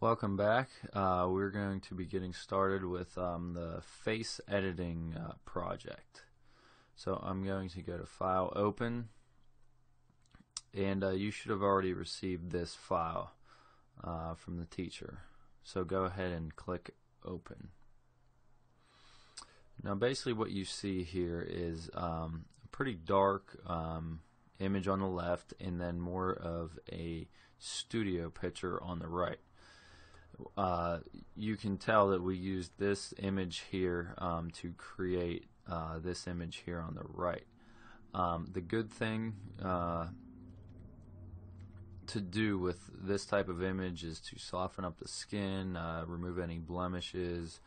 Welcome back. Uh, we're going to be getting started with um, the face editing uh, project. So I'm going to go to File, Open, and uh, you should have already received this file uh, from the teacher. So go ahead and click Open. Now basically what you see here is um, a pretty dark um, image on the left and then more of a studio picture on the right uh, you can tell that we used this image here um, to create uh, this image here on the right. Um, the good thing uh, to do with this type of image is to soften up the skin, uh, remove any blemishes,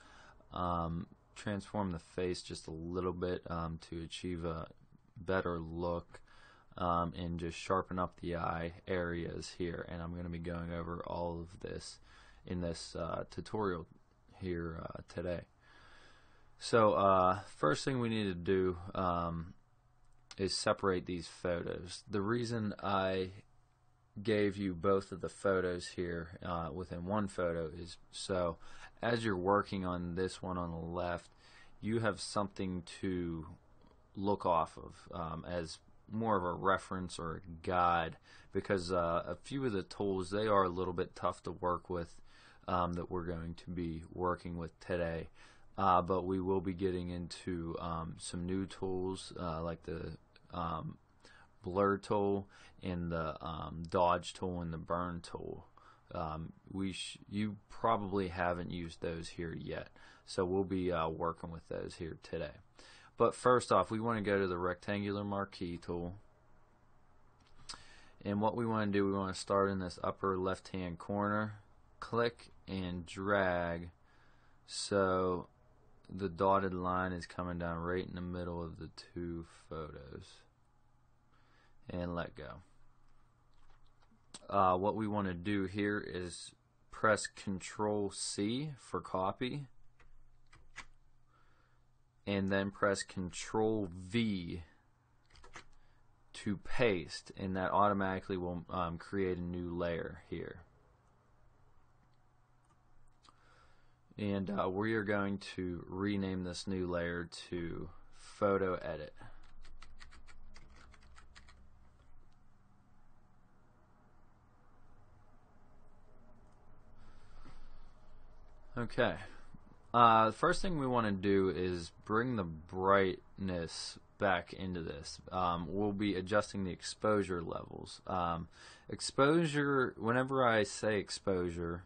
um, transform the face just a little bit um, to achieve a better look. Um, and just sharpen up the eye areas here and I'm going to be going over all of this in this uh, tutorial here uh, today. So uh, first thing we need to do um, is separate these photos. The reason I gave you both of the photos here uh, within one photo is so as you're working on this one on the left you have something to look off of um, as more of a reference or a guide because uh, a few of the tools they are a little bit tough to work with um, that we're going to be working with today. Uh, but we will be getting into um, some new tools uh, like the um, blur tool and the um, dodge tool and the burn tool. Um, we you probably haven't used those here yet, so we'll be uh, working with those here today. But first off, we want to go to the rectangular marquee tool. And what we want to do, we want to start in this upper left hand corner click and drag so the dotted line is coming down right in the middle of the two photos and let go. Uh, what we want to do here is press Control C for copy and then press Control V to paste and that automatically will um, create a new layer here. And uh, we are going to rename this new layer to photo edit okay uh, the first thing we want to do is bring the brightness back into this. Um, we'll be adjusting the exposure levels. Um, exposure, whenever I say exposure,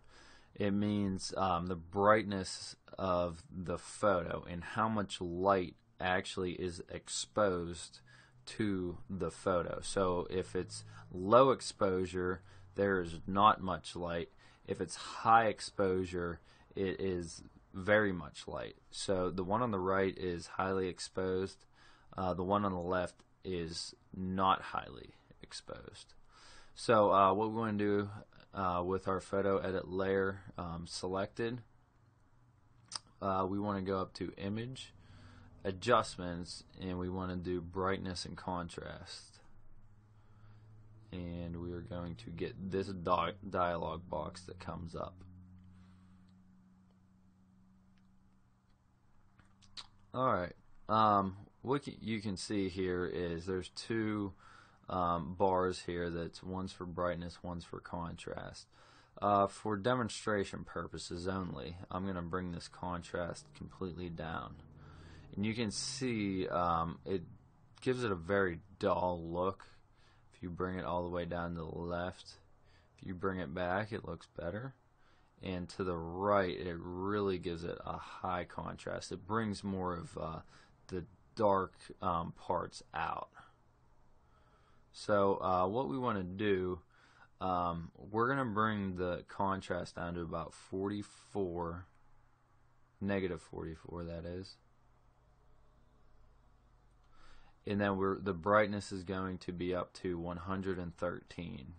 it means um, the brightness of the photo and how much light actually is exposed to the photo. So if it's low exposure, there is not much light. If it's high exposure, it is very much light. So the one on the right is highly exposed. Uh, the one on the left is not highly exposed. So uh, what we're going to do uh, with our photo edit layer um, selected. Uh, we want to go up to image, adjustments, and we want to do brightness and contrast. And we are going to get this dialog box that comes up. Alright, um, what you can see here is there's two um, bars here that's one's for brightness, one's for contrast. Uh, for demonstration purposes only, I'm going to bring this contrast completely down. And you can see um, it gives it a very dull look. If you bring it all the way down to the left, if you bring it back, it looks better. And to the right, it really gives it a high contrast. It brings more of uh, the dark um, parts out. So uh, what we want to do, um, we're going to bring the contrast down to about 44, negative 44 that is. And then we're, the brightness is going to be up to 113.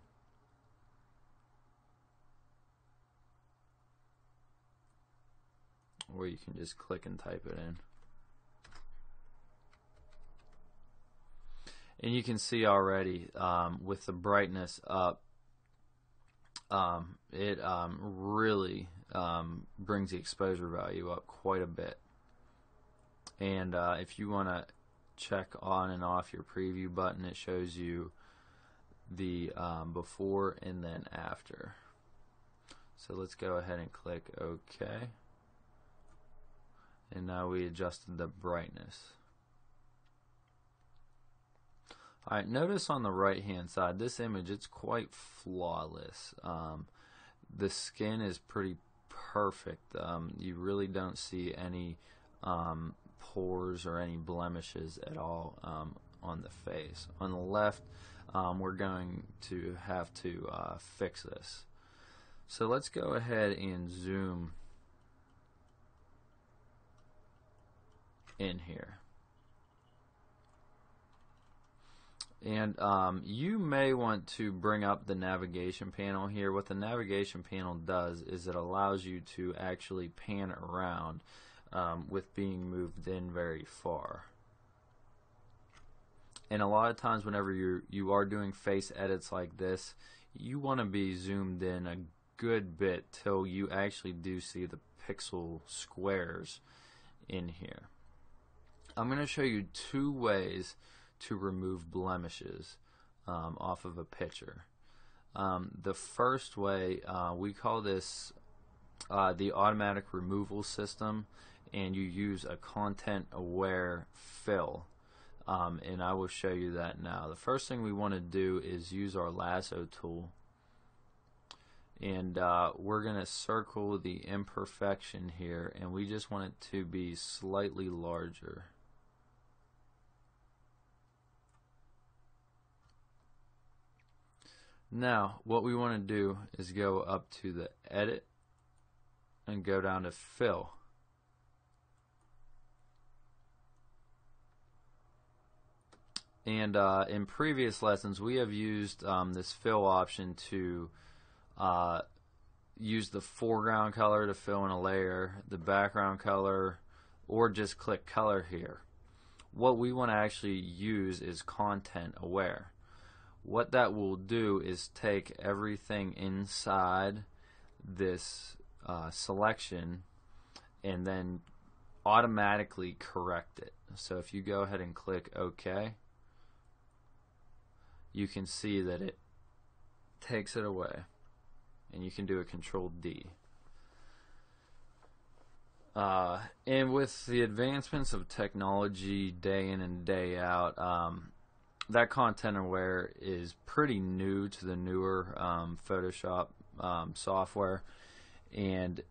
Or you can just click and type it in. And you can see already um, with the brightness up, um, it um, really um, brings the exposure value up quite a bit. And uh, if you want to check on and off your preview button, it shows you the um, before and then after. So let's go ahead and click OK. And now we adjusted the brightness. Alright, notice on the right hand side, this image, it's quite flawless. Um, the skin is pretty perfect. Um, you really don't see any um, pores or any blemishes at all um, on the face. On the left, um, we're going to have to uh, fix this. So let's go ahead and zoom in here. And um, you may want to bring up the navigation panel here. What the navigation panel does is it allows you to actually pan around um, with being moved in very far. And a lot of times whenever you you are doing face edits like this, you want to be zoomed in a good bit till you actually do see the pixel squares in here. I'm going to show you two ways to remove blemishes um, off of a picture. Um, the first way, uh, we call this uh, the automatic removal system, and you use a content aware fill. Um, and I will show you that now. The first thing we want to do is use our lasso tool and uh, we're going to circle the imperfection here and we just want it to be slightly larger. Now, what we want to do is go up to the edit and go down to fill. And uh, in previous lessons, we have used um, this fill option to uh, use the foreground color to fill in a layer, the background color, or just click color here. What we want to actually use is content aware what that will do is take everything inside this uh, selection and then automatically correct it. So if you go ahead and click OK, you can see that it takes it away. And you can do a Control D. Uh, and with the advancements of technology day in and day out, um, that content aware is pretty new to the newer um, Photoshop um, software, and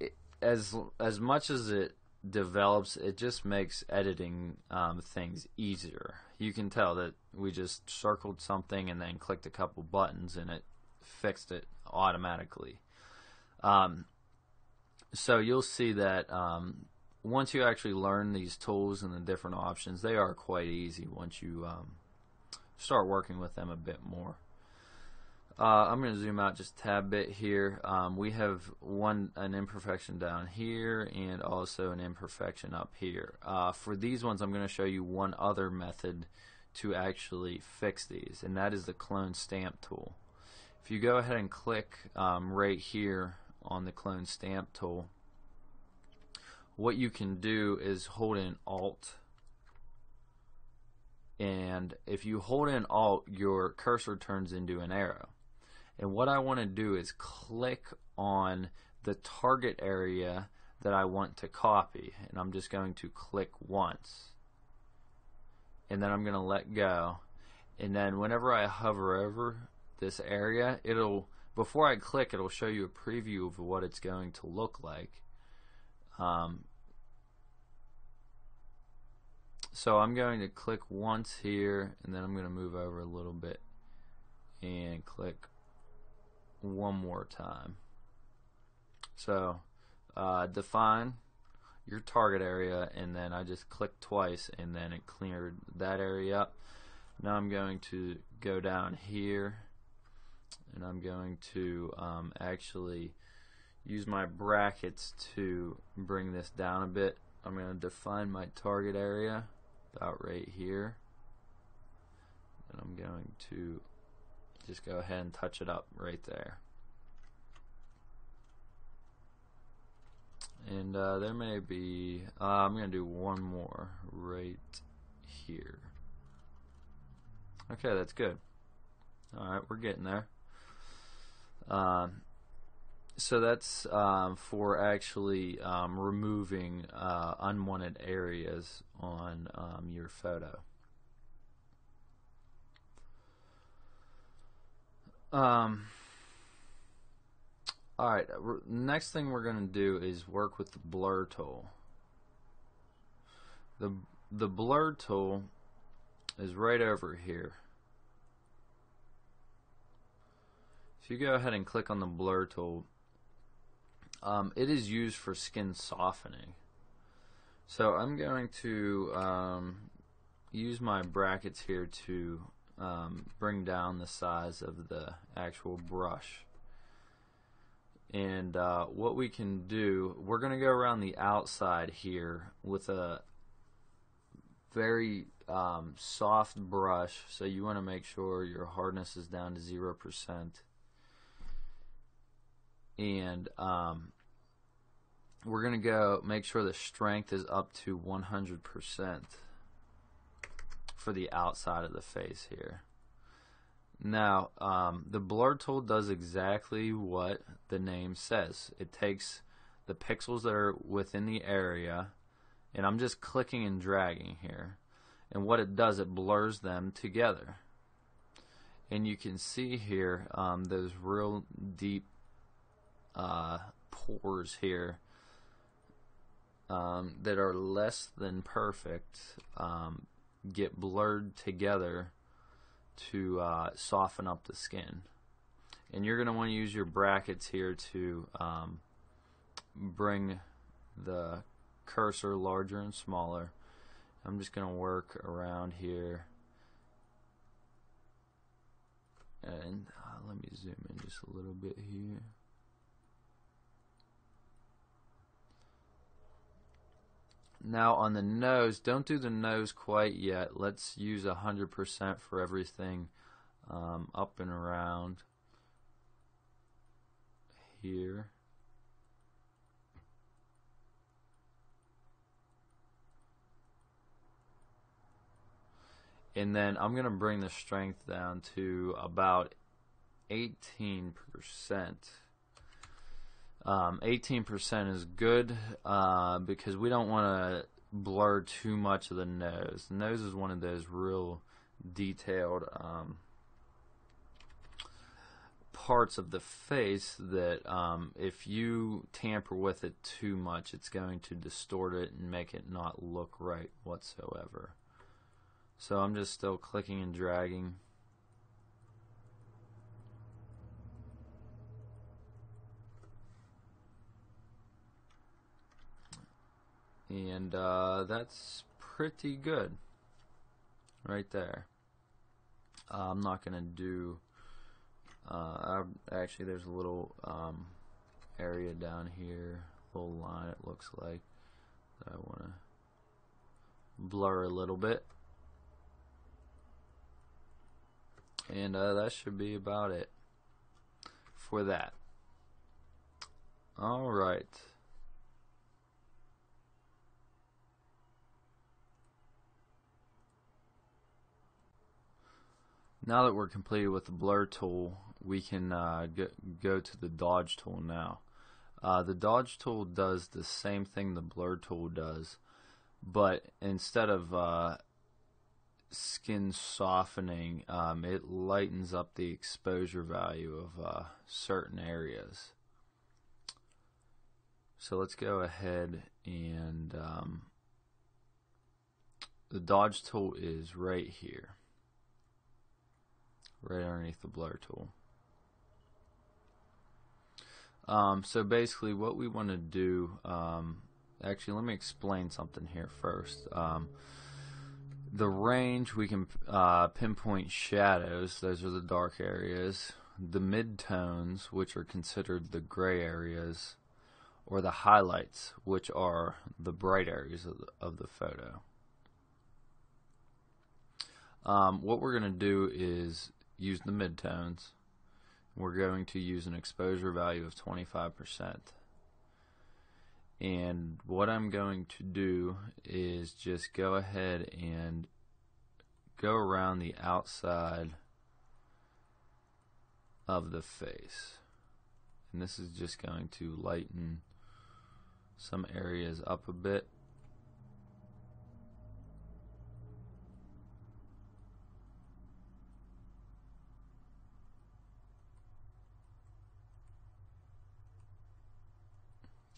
it, as as much as it develops, it just makes editing um, things easier. You can tell that we just circled something and then clicked a couple buttons, and it fixed it automatically. Um, so you'll see that um, once you actually learn these tools and the different options, they are quite easy once you um, start working with them a bit more. Uh, I'm going to zoom out just a tad bit here. Um, we have one an imperfection down here and also an imperfection up here. Uh, for these ones, I'm going to show you one other method to actually fix these, and that is the clone stamp tool. If you go ahead and click um, right here on the clone stamp tool, what you can do is hold in Alt. And if you hold in Alt your cursor turns into an arrow. And what I want to do is click on the target area that I want to copy and I'm just going to click once. And then I'm going to let go. And then whenever I hover over this area it'll before I click it'll show you a preview of what it's going to look like um, so I'm going to click once here and then I'm going to move over a little bit and click one more time. So uh, define your target area and then I just clicked twice and then it cleared that area up. Now I'm going to go down here and I'm going to um, actually use my brackets to bring this down a bit. I'm going to define my target area about right here. And I'm going to just go ahead and touch it up right there. And uh, there may be, uh, I'm going to do one more right here. Okay, that's good. Alright, we're getting there. Um, so that's um, for actually um, removing uh, unwanted areas on um, your photo. Um, Alright, next thing we're going to do is work with the blur tool. The, the blur tool is right over here. If you go ahead and click on the blur tool, um, it is used for skin softening. So I'm going to um, use my brackets here to um, bring down the size of the actual brush. And uh, what we can do, we're going to go around the outside here with a very um, soft brush. So you want to make sure your hardness is down to 0% and um, we're going to go make sure the strength is up to 100% for the outside of the face here. Now, um, the blur tool does exactly what the name says. It takes the pixels that are within the area, and I'm just clicking and dragging here. And what it does, it blurs them together. And you can see here um, those real deep uh, pores here um, that are less than perfect um, get blurred together to uh, soften up the skin. And you're going to want to use your brackets here to um, bring the cursor larger and smaller. I'm just going to work around here. And uh, let me zoom in just a little bit here. Now on the nose, don't do the nose quite yet. Let's use 100% for everything um, up and around here. And then I'm going to bring the strength down to about 18%. Um, 18% is good uh, because we don't want to blur too much of the nose. The nose is one of those real detailed um, parts of the face that um, if you tamper with it too much, it's going to distort it and make it not look right whatsoever. So I'm just still clicking and dragging. And uh, that's pretty good right there. Uh, I'm not going to do. Uh, actually, there's a little um, area down here, little line it looks like that I want to blur a little bit. And uh, that should be about it for that. Alright. Now that we're completed with the blur tool, we can uh, go, to the dodge tool now. Uh, the dodge tool does the same thing the blur tool does, but instead of uh, skin softening, um, it lightens up the exposure value of uh, certain areas. So let's go ahead and um, the dodge tool is right here right underneath the blur tool. Um, so basically what we want to do, um, actually let me explain something here first. Um, the range, we can uh, pinpoint shadows, those are the dark areas, the midtones, which are considered the gray areas, or the highlights, which are the bright areas of the, of the photo. Um, what we're going to do is use the midtones. We're going to use an exposure value of 25%. And what I'm going to do is just go ahead and go around the outside of the face. And this is just going to lighten some areas up a bit.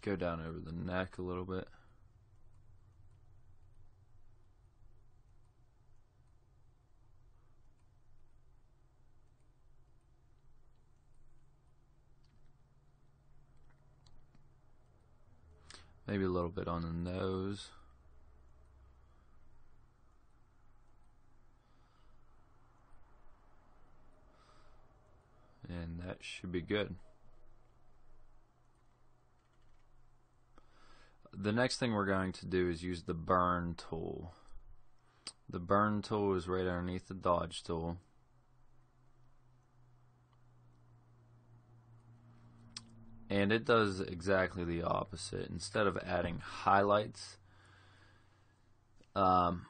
Go down over the neck a little bit. Maybe a little bit on the nose. And that should be good. The next thing we're going to do is use the burn tool. The burn tool is right underneath the dodge tool. and it does exactly the opposite. Instead of adding highlights um,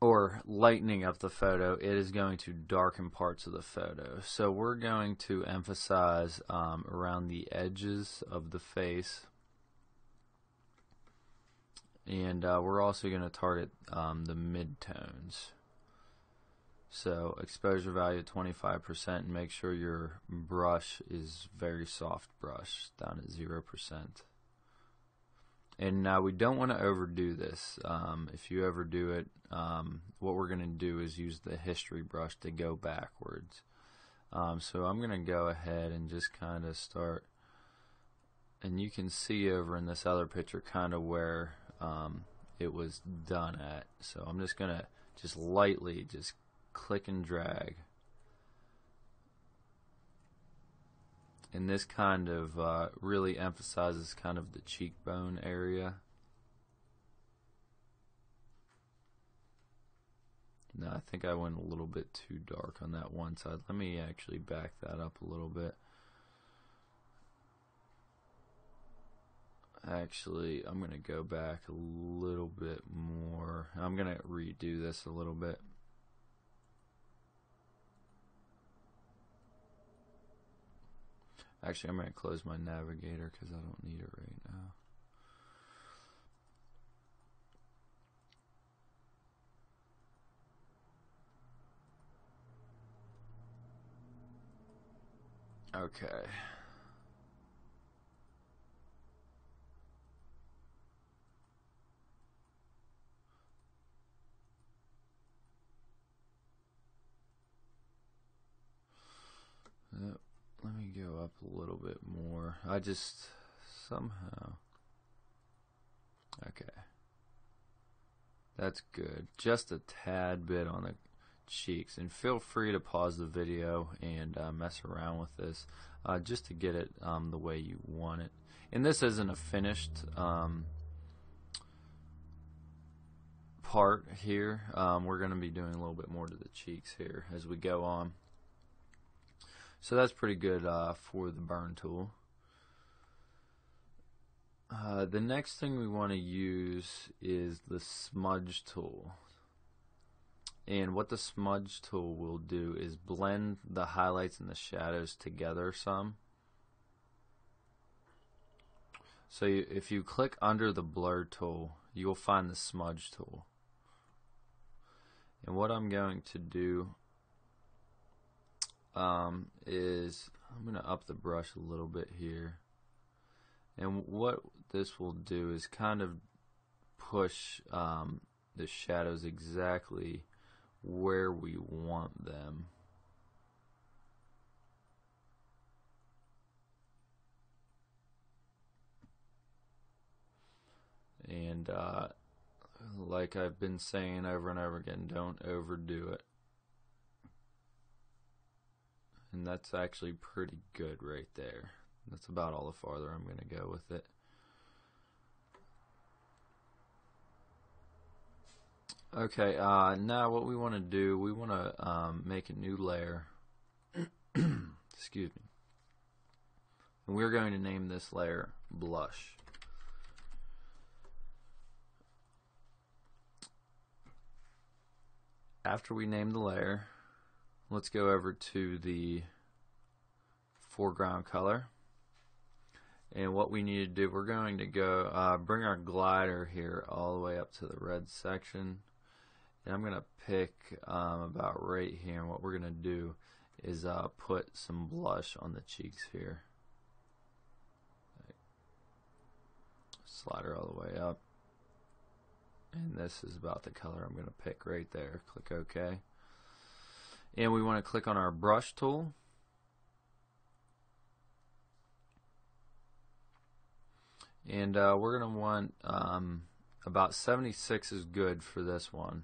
or lightening up the photo, it is going to darken parts of the photo. So we're going to emphasize um, around the edges of the face. And uh, we're also going to target um, the midtones. So exposure value 25% and make sure your brush is very soft brush down at 0%. And now we don't want to overdo this. Um, if you overdo it, um, what we're going to do is use the history brush to go backwards. Um, so I'm going to go ahead and just kind of start. And you can see over in this other picture kind of where um, it was done at. So I'm just going to just lightly just click and drag. And this kind of uh, really emphasizes kind of the cheekbone area. No, I think I went a little bit too dark on that one side. Let me actually back that up a little bit. Actually, I'm going to go back a little bit more. I'm going to redo this a little bit. Actually, I'm going to close my navigator because I don't need it right now. Okay. Yep let me go up a little bit more. I just somehow. Okay. That's good. Just a tad bit on the cheeks. And feel free to pause the video and uh, mess around with this uh, just to get it um, the way you want it. And this isn't a finished um, part here. Um, we're going to be doing a little bit more to the cheeks here as we go on. So that's pretty good uh, for the burn tool. Uh, the next thing we want to use is the smudge tool. And what the smudge tool will do is blend the highlights and the shadows together some. So you, if you click under the blur tool, you will find the smudge tool. And what I'm going to do um, is I'm going to up the brush a little bit here. And what this will do is kind of push um, the shadows exactly where we want them. And uh, like I've been saying over and over again, don't overdo it. And that's actually pretty good right there. That's about all the farther I'm going to go with it. Okay, uh, now what we want to do, we want to um, make a new layer. Excuse me. And we're going to name this layer blush. After we name the layer, let's go over to the foreground color. And what we need to do, we're going to go uh, bring our glider here all the way up to the red section. And I'm going to pick um, about right here. And what we're going to do is uh, put some blush on the cheeks here. Slider all the way up. And this is about the color I'm going to pick right there. Click OK. And we want to click on our brush tool. And uh, we're going to want um, about 76 is good for this one.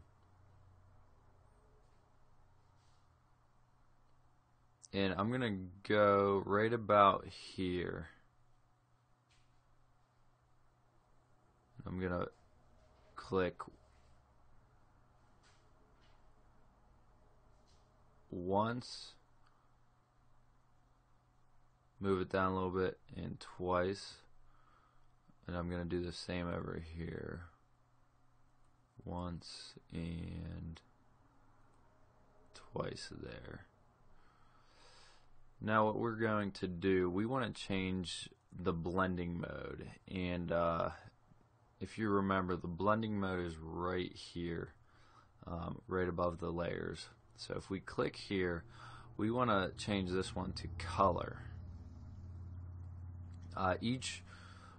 And I'm going to go right about here. I'm going to click once, move it down a little bit, and twice. And I'm going to do the same over here. Once and twice there. Now what we're going to do, we want to change the blending mode. And uh, if you remember, the blending mode is right here, um, right above the layers. So if we click here, we want to change this one to color. Uh, each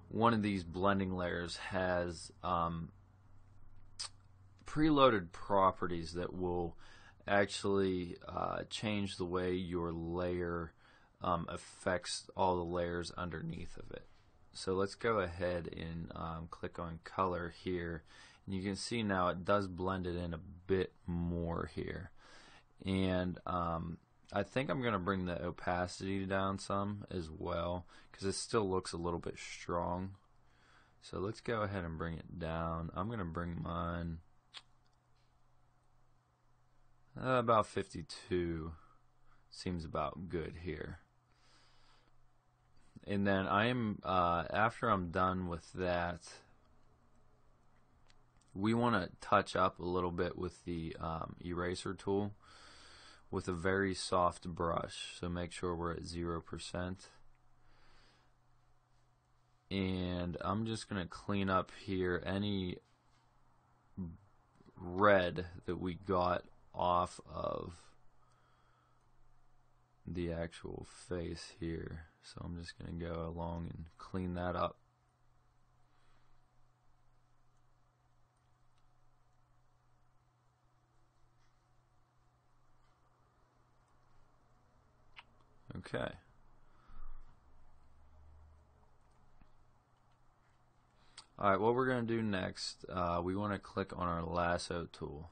one of these blending layers has um, preloaded properties that will actually uh, change the way your layer um, affects all the layers underneath of it. So let's go ahead and um, click on color here. And you can see now it does blend it in a bit more here. And um, I think I'm going to bring the opacity down some as well because it still looks a little bit strong. So let's go ahead and bring it down. I'm going to bring mine uh, about 52. Seems about good here and then I am uh, after I'm done with that. We want to touch up a little bit with the um, eraser tool with a very soft brush. So make sure we're at zero percent. And I'm just going to clean up here any red that we got off of the actual face here. So I'm just going to go along and clean that up. Okay. Alright, what we're going to do next, uh, we want to click on our lasso tool.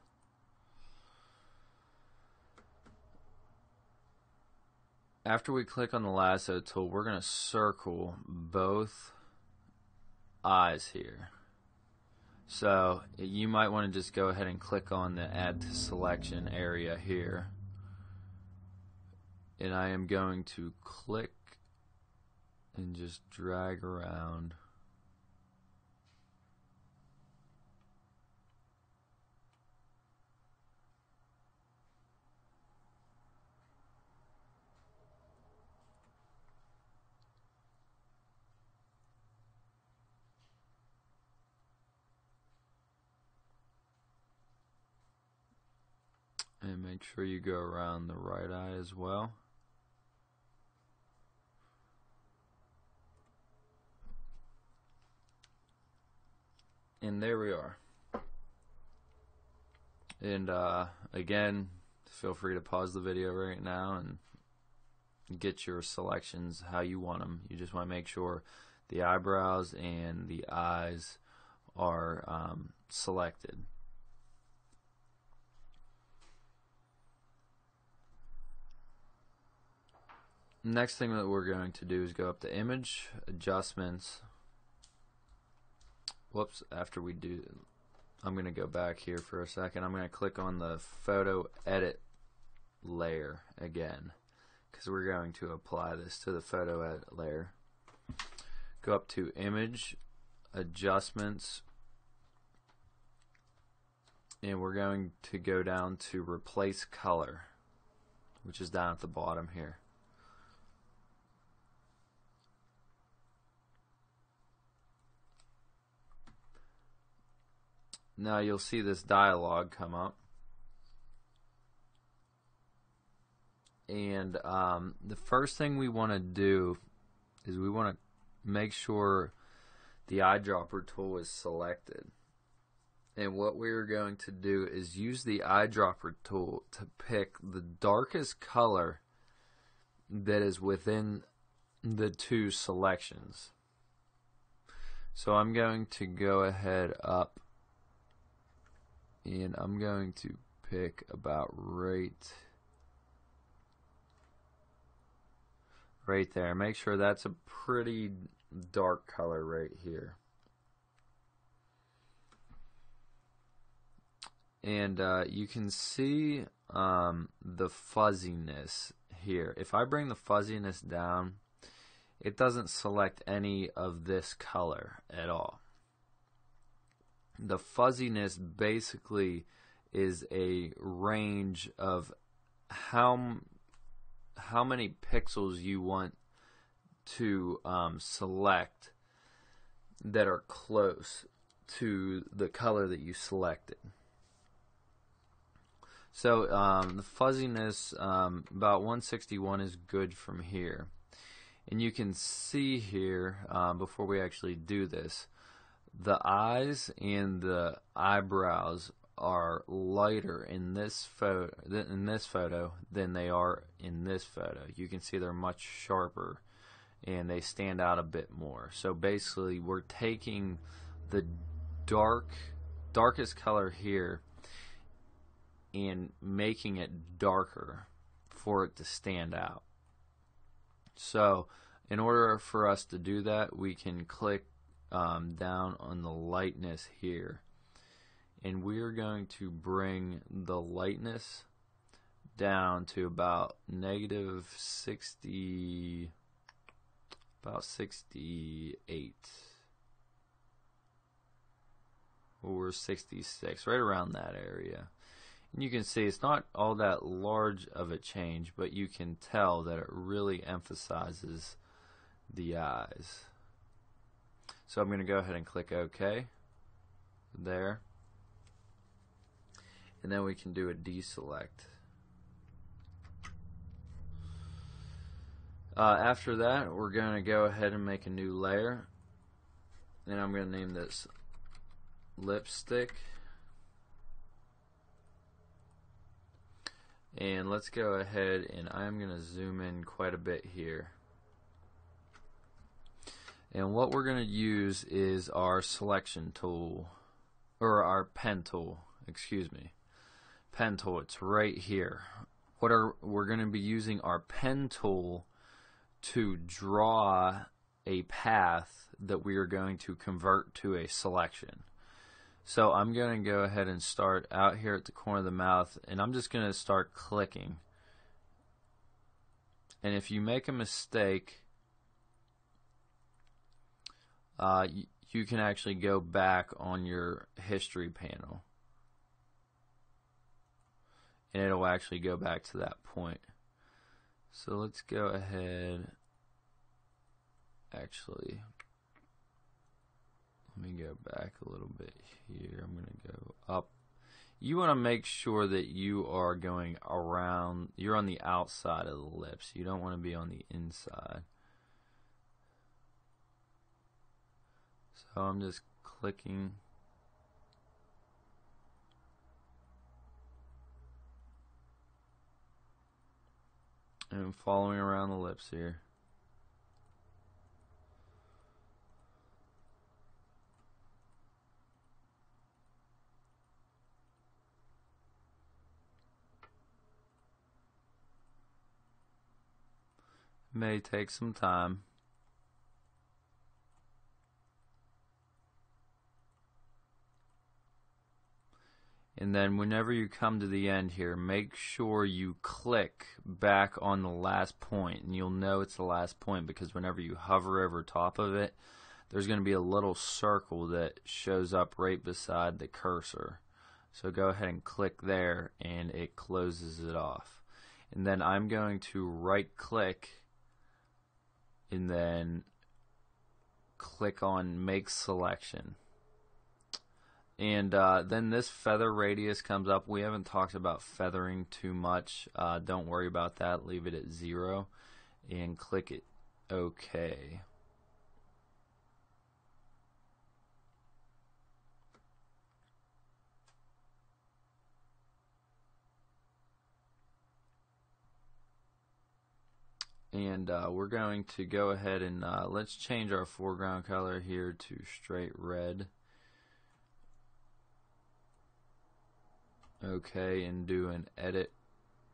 after we click on the lasso tool, we're going to circle both eyes here. So you might want to just go ahead and click on the add to selection area here. And I am going to click and just drag around. And make sure you go around the right eye as well. And there we are. And uh, again, feel free to pause the video right now and get your selections how you want them. You just want to make sure the eyebrows and the eyes are um, selected. Next thing that we're going to do is go up to image adjustments. Whoops, after we do, I'm going to go back here for a second. I'm going to click on the photo edit layer again because we're going to apply this to the photo edit layer. Go up to image, adjustments, and we're going to go down to replace color, which is down at the bottom here. Now you'll see this dialog come up. And um, the first thing we want to do is we want to make sure the eyedropper tool is selected. And what we're going to do is use the eyedropper tool to pick the darkest color that is within the two selections. So I'm going to go ahead up and I'm going to pick about right right there. Make sure that's a pretty dark color right here. And uh, you can see um, the fuzziness here. If I bring the fuzziness down it doesn't select any of this color at all the fuzziness basically is a range of how how many pixels you want to um, select that are close to the color that you selected. So um, the fuzziness um, about 161 is good from here. And you can see here, um, before we actually do this, the eyes and the eyebrows are lighter in this photo in this photo than they are in this photo. You can see they're much sharper and they stand out a bit more. So basically we're taking the dark darkest color here and making it darker for it to stand out. So in order for us to do that, we can click um, down on the lightness here. And we're going to bring the lightness down to about negative 60, about 68 or 66, right around that area. And you can see it's not all that large of a change, but you can tell that it really emphasizes the eyes. So I'm going to go ahead and click OK there. And then we can do a deselect. Uh, after that, we're going to go ahead and make a new layer. And I'm going to name this lipstick. And let's go ahead and I'm going to zoom in quite a bit here. And what we're going to use is our selection tool, or our pen tool, excuse me. Pen tool, it's right here. What are we're going to be using our pen tool to draw a path that we are going to convert to a selection. So I'm going to go ahead and start out here at the corner of the mouth and I'm just going to start clicking. And if you make a mistake, uh, you, can actually go back on your history panel and it'll actually go back to that point. So let's go ahead. Actually, let me go back a little bit here. I'm going to go up. You want to make sure that you are going around, you're on the outside of the lips. You don't want to be on the inside. So I'm just clicking and following around the lips here. May take some time. And then whenever you come to the end here, make sure you click back on the last point, and you'll know it's the last point because whenever you hover over top of it, there's going to be a little circle that shows up right beside the cursor. So go ahead and click there and it closes it off. And then I'm going to right click and then click on make selection. And uh, then this feather radius comes up. We haven't talked about feathering too much. Uh, don't worry about that. Leave it at zero and click it OK. and uh, we're going to go ahead and uh, let's change our foreground color here to straight red okay and do an edit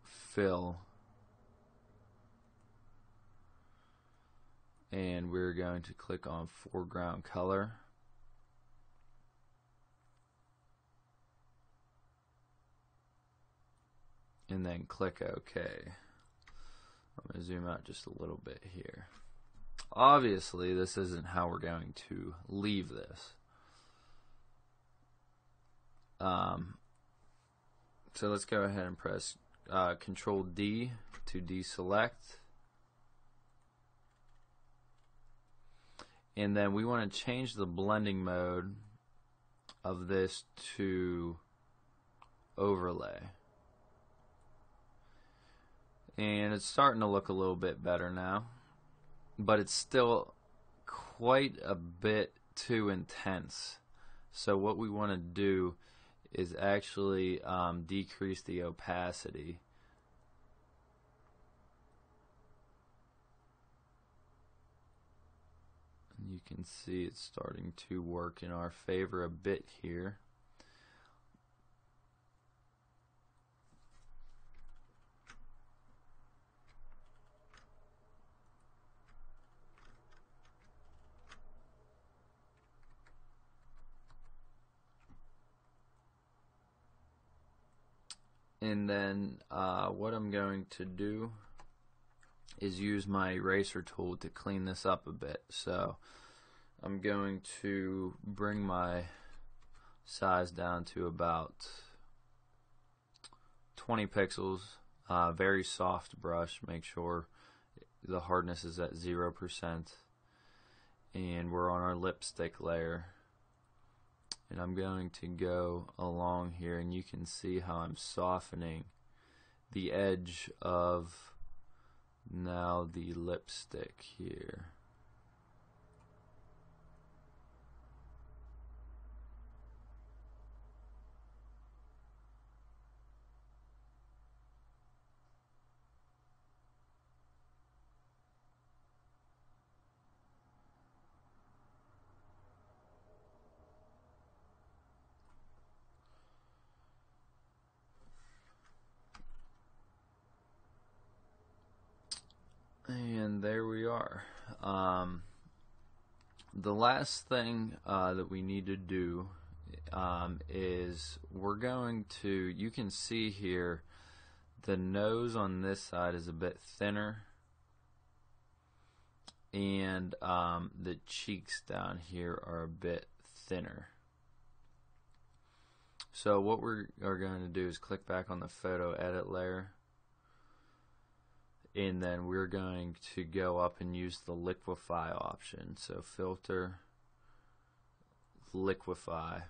fill and we're going to click on foreground color and then click OK I'm going to zoom out just a little bit here. Obviously, this isn't how we're going to leave this. Um, so let's go ahead and press uh, Control D to deselect. And then we want to change the blending mode of this to overlay and it's starting to look a little bit better now but it's still quite a bit too intense so what we want to do is actually um, decrease the opacity. And you can see it's starting to work in our favor a bit here and then uh, what I'm going to do is use my eraser tool to clean this up a bit. So I'm going to bring my size down to about 20 pixels. Uh, very soft brush. Make sure the hardness is at 0% and we're on our lipstick layer and I'm going to go along here and you can see how I'm softening the edge of now the lipstick here. There we are. Um, the last thing uh, that we need to do um, is we're going to, you can see here, the nose on this side is a bit thinner and um, the cheeks down here are a bit thinner. So what we are going to do is click back on the photo edit layer and then we're going to go up and use the liquify option. So filter liquify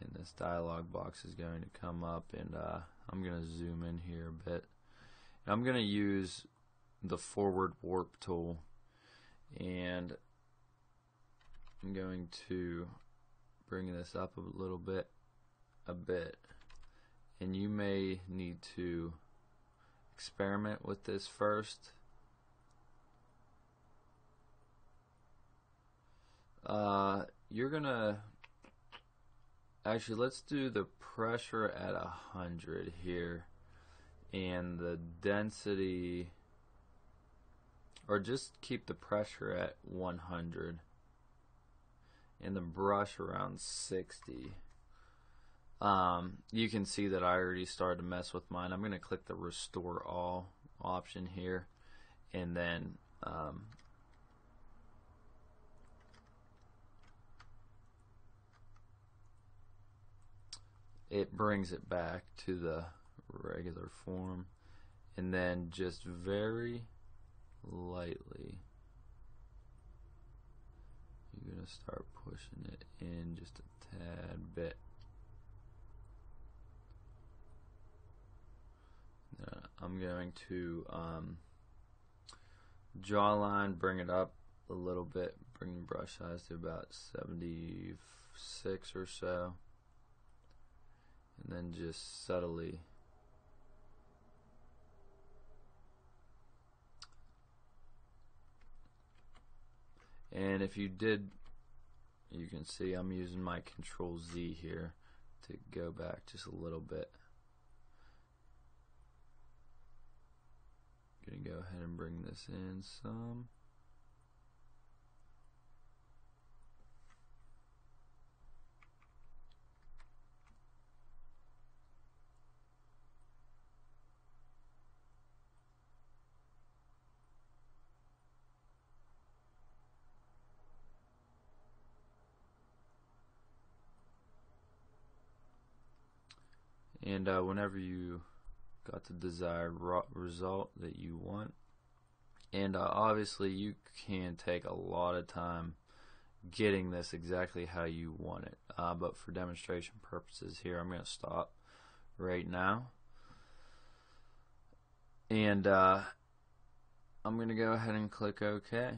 and this dialog box is going to come up and uh, I'm going to zoom in here a bit. And I'm going to use the forward warp tool. And I'm going to bring this up a little bit a bit and you may need to experiment with this first. Uh, you're gonna actually let's do the pressure at a hundred here and the density or just keep the pressure at 100 and the brush around 60. Um, you can see that I already started to mess with mine. I'm going to click the restore all option here and then um, it brings it back to the regular form and then just very lightly you're going to start pushing it in just a tad bit now I'm going to um, jawline bring it up a little bit bring the brush size to about 76 or so and then just subtly and if you did you can see I'm using my control Z here to go back just a little bit gonna go ahead and bring this in some. And uh, whenever you got the desired result that you want. And uh, obviously you can take a lot of time getting this exactly how you want it. Uh, but for demonstration purposes here I'm going to stop right now. And uh, I'm going to go ahead and click OK.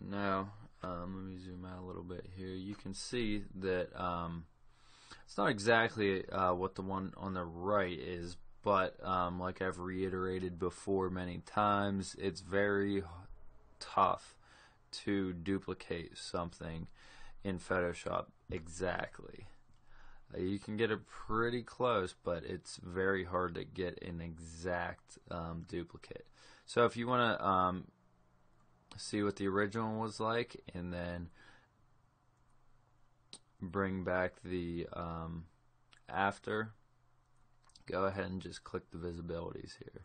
Now um, let me zoom out a little bit here. You can see that um, it's not exactly uh, what the one on the right is, but um, like I've reiterated before many times, it's very tough to duplicate something in Photoshop exactly. Uh, you can get it pretty close, but it's very hard to get an exact um, duplicate. So if you want to um, see what the original was like and then bring back the um, after, go ahead and just click the visibilities here.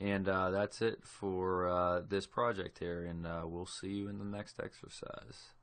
And uh, that's it for uh, this project here, and uh, we'll see you in the next exercise.